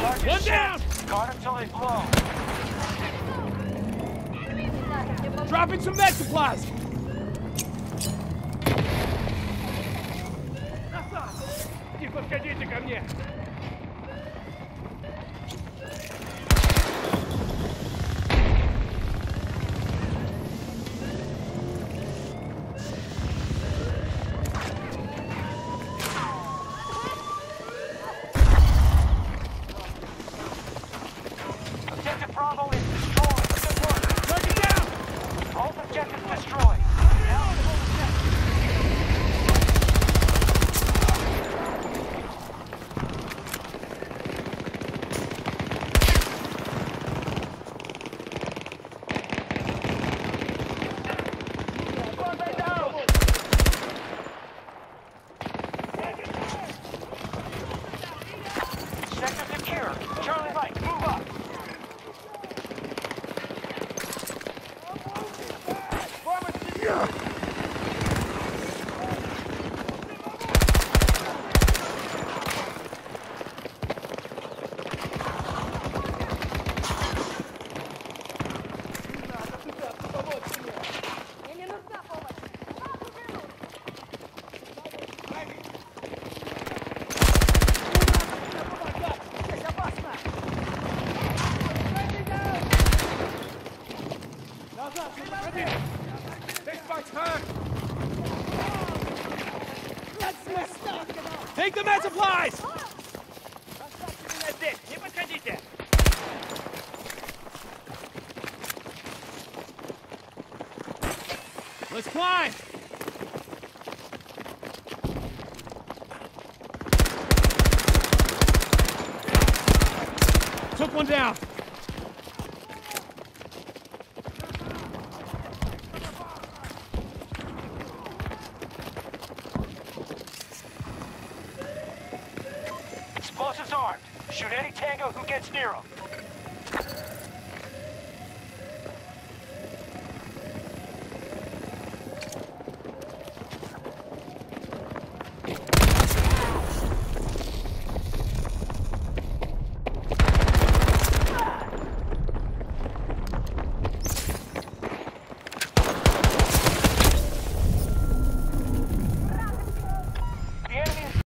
Target One set. down! Guard until they blow. Dropping some med supplies! Не подходите ко мне! Take my time! Take the med supplies! Оставьте меня здесь, не подходите. Let's climb! Took one down. Shoot any tango who gets near him.